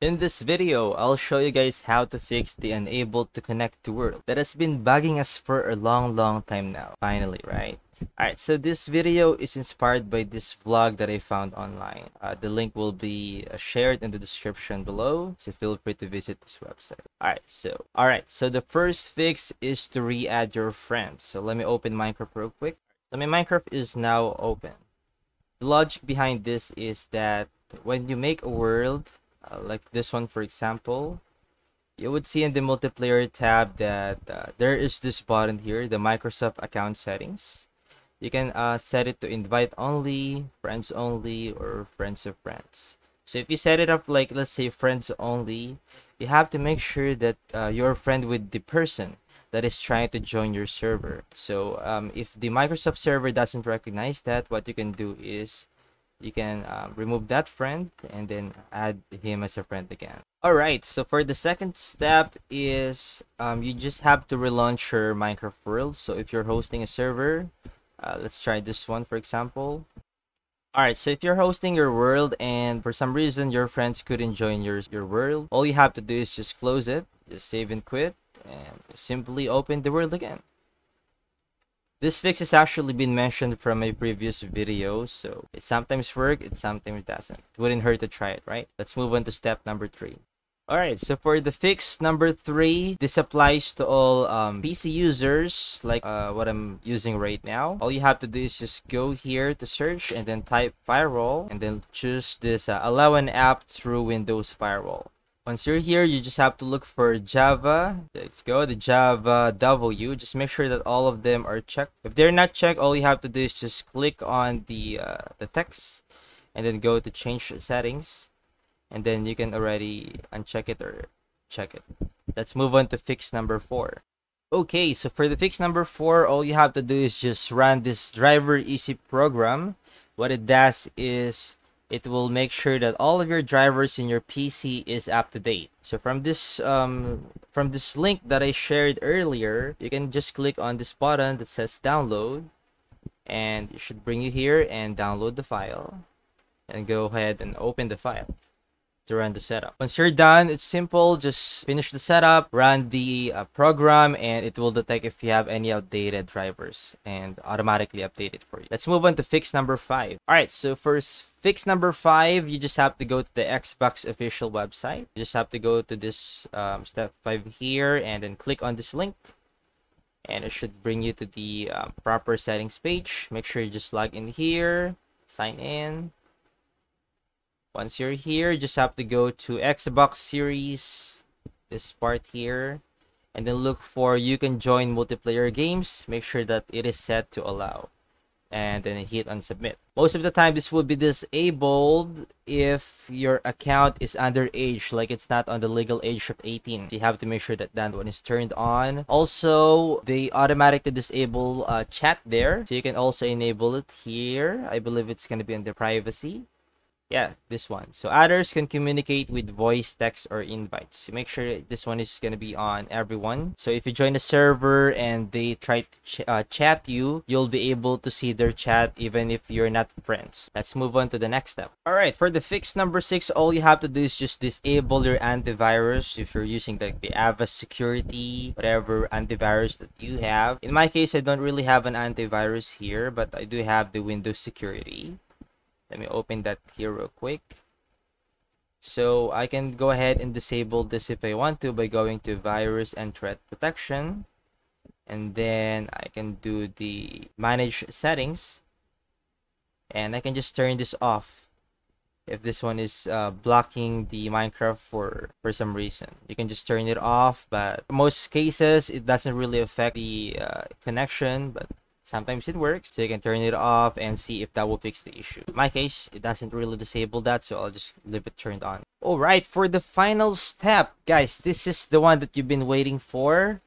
In this video, I'll show you guys how to fix the unable to connect to world that has been bugging us for a long long time now. Finally, right? Alright, so this video is inspired by this vlog that I found online. Uh, the link will be uh, shared in the description below, so feel free to visit this website. Alright, so alright, so the first fix is to re-add your friends. So let me open Minecraft real quick. So my Minecraft is now open. The logic behind this is that when you make a world, uh, like this one for example, you would see in the multiplayer tab that uh, there is this button here, the Microsoft account settings you can uh, set it to invite only, friends only, or friends of friends. So if you set it up like, let's say friends only, you have to make sure that uh, you're friend with the person that is trying to join your server. So um, if the Microsoft server doesn't recognize that, what you can do is you can uh, remove that friend and then add him as a friend again. Alright, so for the second step is um, you just have to relaunch your Minecraft world. So if you're hosting a server, uh, let's try this one, for example. Alright, so if you're hosting your world and for some reason your friends couldn't join your, your world, all you have to do is just close it, just save and quit, and simply open the world again. This fix has actually been mentioned from a previous video, so it sometimes works, it sometimes doesn't. It wouldn't hurt to try it, right? Let's move on to step number three. Alright, so for the fix number three, this applies to all um, PC users like uh, what I'm using right now. All you have to do is just go here to search and then type firewall and then choose this uh, allow an app through Windows firewall. Once you're here, you just have to look for Java. Let's go, the Java W. Just make sure that all of them are checked. If they're not checked, all you have to do is just click on the uh, the text and then go to change settings and then you can already uncheck it or check it. Let's move on to fix number four. Okay, so for the fix number four, all you have to do is just run this driver easy program. What it does is it will make sure that all of your drivers in your PC is up to date. So from this um, from this link that I shared earlier, you can just click on this button that says download and it should bring you here and download the file and go ahead and open the file to run the setup. Once you're done, it's simple. Just finish the setup, run the uh, program, and it will detect if you have any outdated drivers and automatically update it for you. Let's move on to fix number five. All right, so first fix number five, you just have to go to the Xbox official website. You just have to go to this um, step five here and then click on this link. And it should bring you to the um, proper settings page. Make sure you just log in here, sign in, once you're here, you just have to go to Xbox Series, this part here, and then look for you can join multiplayer games. Make sure that it is set to allow, and then hit on submit. Most of the time, this will be disabled if your account is underage, like it's not on the legal age of 18. You have to make sure that that one is turned on. Also, they automatically disable uh, chat there, so you can also enable it here. I believe it's going to be under privacy yeah this one. So others can communicate with voice text or invites. Make sure this one is going to be on everyone. So if you join a server and they try to ch uh, chat you you'll be able to see their chat even if you're not friends. Let's move on to the next step. All right for the fix number six all you have to do is just disable your antivirus if you're using like the avast security whatever antivirus that you have. In my case i don't really have an antivirus here but i do have the windows security let me open that here real quick. So I can go ahead and disable this if I want to by going to virus and threat protection. And then I can do the manage settings. And I can just turn this off if this one is uh, blocking the Minecraft for for some reason. You can just turn it off but most cases it doesn't really affect the uh, connection but Sometimes it works, so you can turn it off and see if that will fix the issue. In my case, it doesn't really disable that, so I'll just leave it turned on. Alright, for the final step, guys, this is the one that you've been waiting for.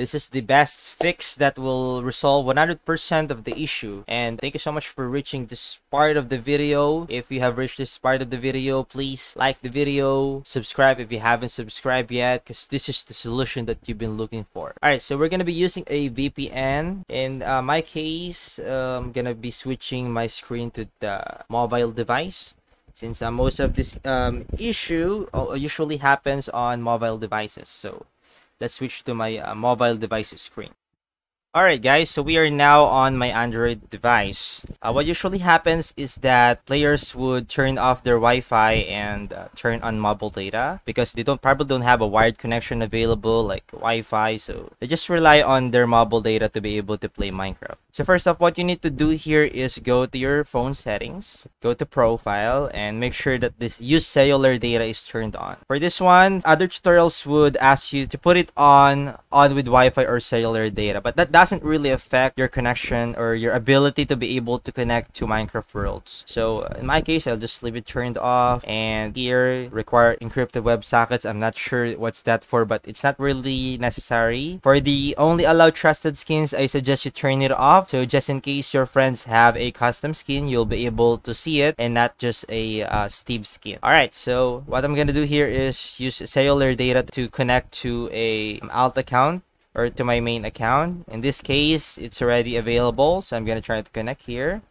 This is the best fix that will resolve 100% of the issue. And thank you so much for reaching this part of the video. If you have reached this part of the video, please like the video, subscribe if you haven't subscribed yet, because this is the solution that you've been looking for. Alright, so we're going to be using a VPN. In uh, my case, uh, I'm going to be switching my screen to the mobile device. since uh, most of this um, issue uh, usually happens on mobile devices. So let's switch to my uh, mobile devices screen. Alright guys, so we are now on my Android device. Uh, what usually happens is that players would turn off their Wi-Fi and uh, turn on mobile data because they don't probably don't have a wired connection available like Wi-Fi. So they just rely on their mobile data to be able to play Minecraft. So first off, what you need to do here is go to your phone settings, go to profile, and make sure that this use cellular data is turned on. For this one, other tutorials would ask you to put it on on with Wi-Fi or cellular data, but that doesn't really affect your connection or your ability to be able to connect to Minecraft worlds. So in my case, I'll just leave it turned off. And here, require encrypted web sockets. I'm not sure what's that for, but it's not really necessary. For the only allow trusted skins, I suggest you turn it off. So just in case your friends have a custom skin, you'll be able to see it and not just a uh, Steve skin. Alright, so what I'm gonna do here is use cellular data to connect to a alt account or to my main account. In this case, it's already available, so I'm gonna try to connect here.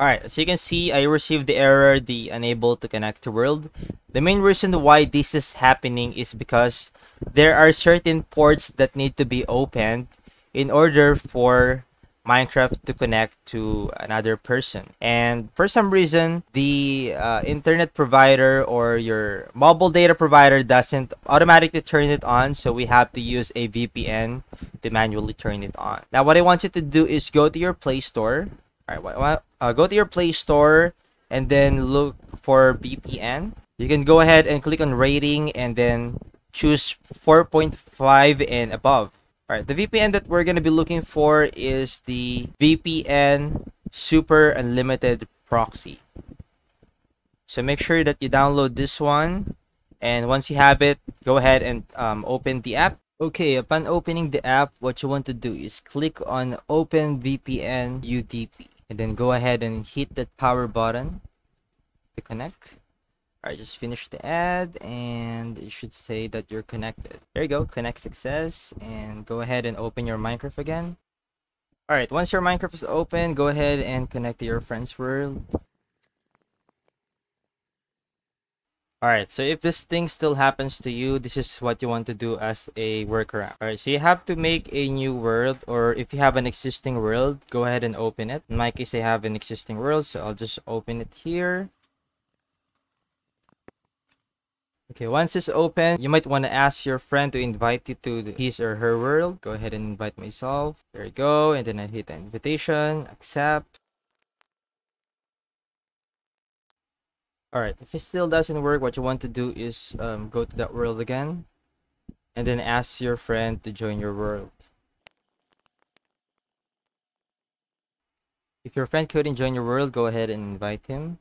Alright, so you can see I received the error, the unable to connect to world. The main reason why this is happening is because there are certain ports that need to be opened in order for Minecraft to connect to another person. And for some reason, the uh, internet provider or your mobile data provider doesn't automatically turn it on. So we have to use a VPN to manually turn it on. Now, what I want you to do is go to your Play Store. All right, uh, go to your Play Store and then look for VPN. You can go ahead and click on rating and then choose 4.5 and above. Alright, the VPN that we're going to be looking for is the VPN Super Unlimited Proxy. So make sure that you download this one. And once you have it, go ahead and um, open the app. Okay, upon opening the app, what you want to do is click on Open VPN UDP. And then go ahead and hit that power button to connect. Alright, just finish the ad and it should say that you're connected. There you go, connect success and go ahead and open your Minecraft again. Alright, once your Minecraft is open, go ahead and connect to your friend's world. Alright, so if this thing still happens to you, this is what you want to do as a workaround. Alright, so you have to make a new world, or if you have an existing world, go ahead and open it. In my case, I have an existing world, so I'll just open it here. Okay, once it's open, you might want to ask your friend to invite you to his or her world. Go ahead and invite myself. There you go. And then I hit the invitation, accept. Alright, if it still doesn't work, what you want to do is um, go to that world again. And then ask your friend to join your world. If your friend couldn't join your world, go ahead and invite him.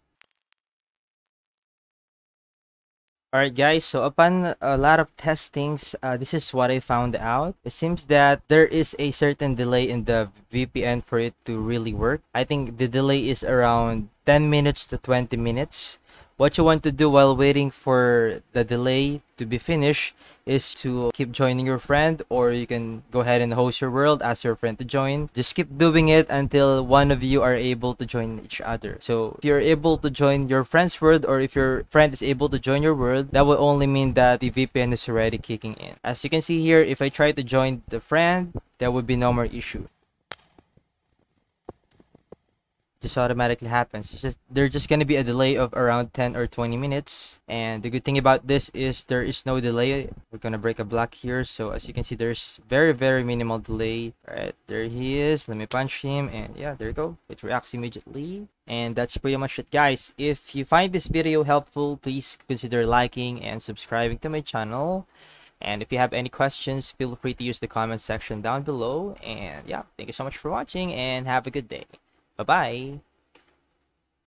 Alright guys, so upon a lot of testings, uh, this is what I found out. It seems that there is a certain delay in the VPN for it to really work. I think the delay is around 10 minutes to 20 minutes what you want to do while waiting for the delay to be finished is to keep joining your friend or you can go ahead and host your world ask your friend to join. Just keep doing it until one of you are able to join each other. So if you're able to join your friend's world or if your friend is able to join your world that will only mean that the vpn is already kicking in. As you can see here if i try to join the friend there would be no more issue just automatically happens. It's just there's just gonna be a delay of around 10 or 20 minutes. And the good thing about this is there is no delay. We're gonna break a block here. So as you can see, there's very, very minimal delay. Alright, there he is. Let me punch him. And yeah, there you go. It reacts immediately. And that's pretty much it, guys. If you find this video helpful, please consider liking and subscribing to my channel. And if you have any questions, feel free to use the comment section down below. And yeah, thank you so much for watching and have a good day. Bye-bye.